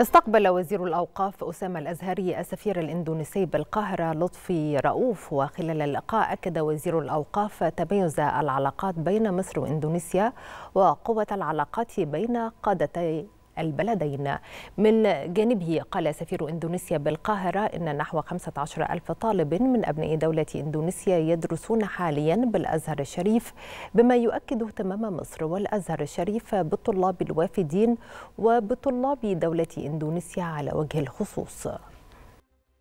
استقبل وزير الأوقاف أسامة الأزهري السفير الإندونيسي بالقاهرة لطفي رؤوف وخلال اللقاء أكد وزير الأوقاف تميز العلاقات بين مصر وإندونيسيا وقوة العلاقات بين قادتي البلدين. من جانبه قال سفير إندونيسيا بالقاهرة إن نحو 15 ألف طالب من أبناء دولة إندونيسيا يدرسون حاليا بالأزهر الشريف بما يؤكد اهتمام مصر والأزهر الشريف بالطلاب الوافدين وبطلاب دولة إندونيسيا على وجه الخصوص.